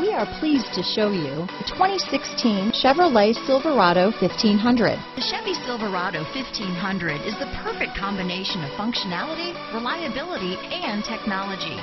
We are pleased to show you the 2016 Chevrolet Silverado 1500. The Chevy Silverado 1500 is the perfect combination of functionality, reliability, and technology.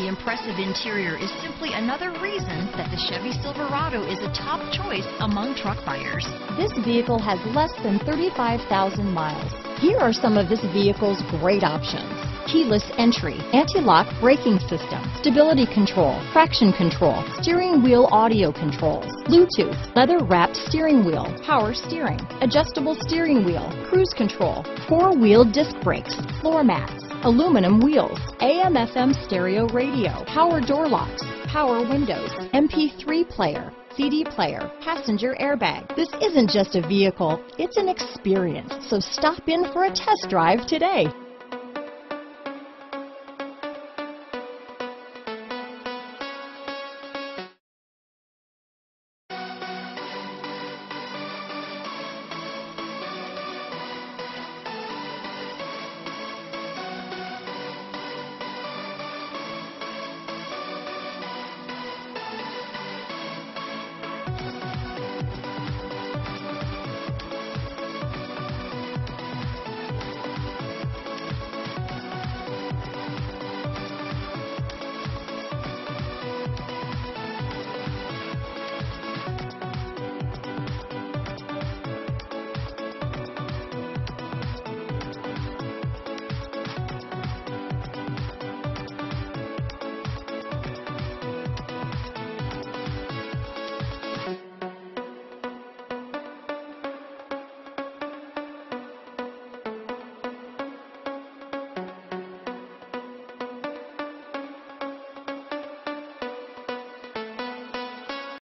The impressive interior is simply another reason that the Chevy Silverado is a top choice among truck buyers. This vehicle has less than 35,000 miles. Here are some of this vehicle's great options. Keyless entry, anti-lock braking system, stability control, traction control, steering wheel audio controls, Bluetooth, leather wrapped steering wheel, power steering, adjustable steering wheel, cruise control, four wheel disc brakes, floor mats, aluminum wheels, AM FM stereo radio, power door locks, power windows, MP3 player, CD player, passenger airbag. This isn't just a vehicle, it's an experience. So stop in for a test drive today.